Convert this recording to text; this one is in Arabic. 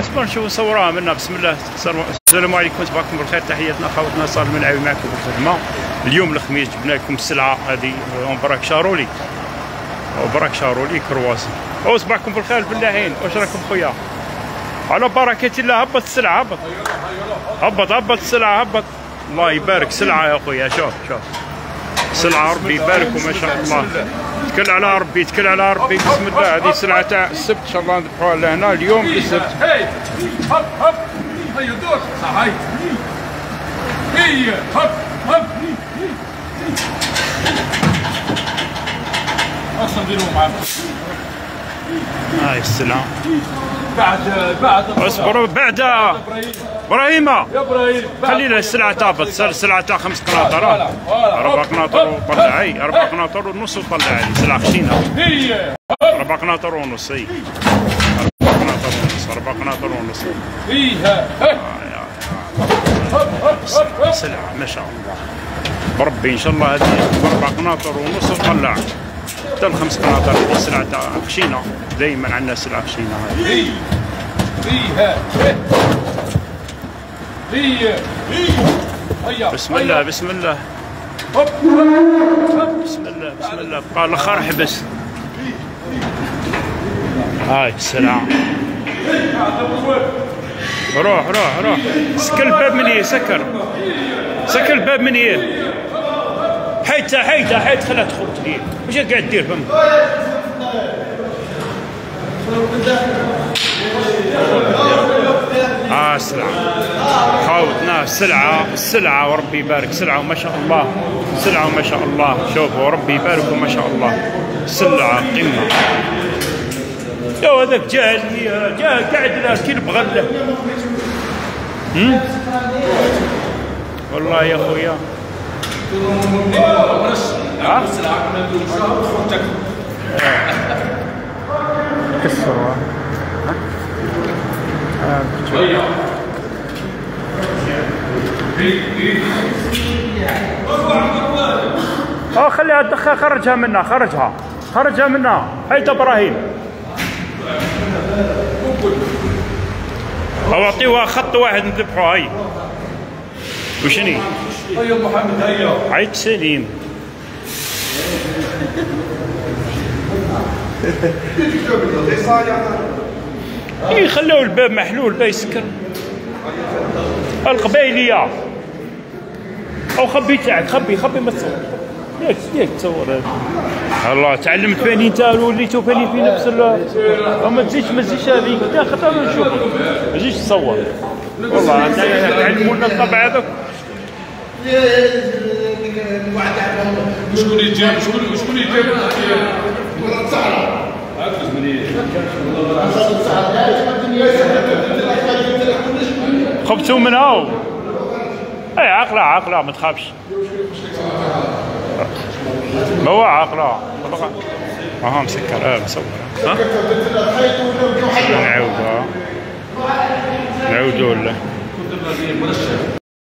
اسمع نشوف صورها منا بسم الله السلام عليكم تباركم بالخير تحياتنا خوتنا صالح من عاوي معكم في الخدمه اليوم الخميس جبنا لكم السلعة هذه براك شارولي. براك شارولي كرواسي. أو صباحكم بالخير باللاهين واش راكم خويا؟ على بركة الله هبط السلعة هبط. هبط هبط السلعة هبط. الله يبارك سلعة يا خويا شوف شوف. سلعة ربي يبارك وما شاء الله. تكل على ربي تكل على ربي. بسم الله هذه سلعة تاع السبت إن شاء الله نذبحوها لهنا. اليوم السبت هب هب. هيا دور هاي. هي هب هب. أصلا نديروا معاك هاي السلعه بعد بعد اصبروا بعد إبراهيم. يا إبراهيم. خلي له السلعة تهبط السلعه تاع خمس قناطر أربع. قناطر وطلعي أربع قناطر ونص وطلعي سلعة خشينة. أربع قناطر ونص أي. أربع قناطر ونص أربع قناطر ونص فيها سلعة ما شاء الله. بربي إن شاء الله هذه أربع قناطر ونص وطلع. حتى الخمس قناطر السلعه تاع خشينه دائما عندنا سلعة خشينه هذه هي هي بسم الله بسم الله. بسم الله بسم الله. بقى الآخر حبس هاي السلعه روح روح روح. سكر الباب من هي سكر. سكر الباب من هي حيت حيت حيت خلها تدخل هي. واش قاعد دير فم آه السلعة. خاوتنا السلعة السلعة وربي يبارك. سلعه وما شاء الله. سلعه وما شاء الله. شوفوا وربي يبارك وما شاء الله. سلعه قمة. يا هذاك جاء جاء قاعد له كي هم؟ والله يا خويا آه خليها تدخل خرجها منا خرجها. خرجها منا. حيت إبراهيم. أو أعطيوها خط واحد نذبحوها هاي وشني هيا محمد هيا. عيد سليم. اي خلوا الباب محلول با يسكر القبايلية أو خبي تاعك خبي خبي ما تصور. ياك ياك تصور هذا. الله تعلمت فاني أنت وليتو فاني في نفس ال ما تزيدش ما تزيدش هذيك يا خطر نشوفك ما تزيدش تصور. والله انت تعلمونا الطبع هذاك. شكون يجيب شكون شكون يجيب خبتوا منها و... اي عقلة عقلة ما تخافش. ما هو عقلة؟ أها مسكر. آه مصور ها؟ نعاودها نعاودوا له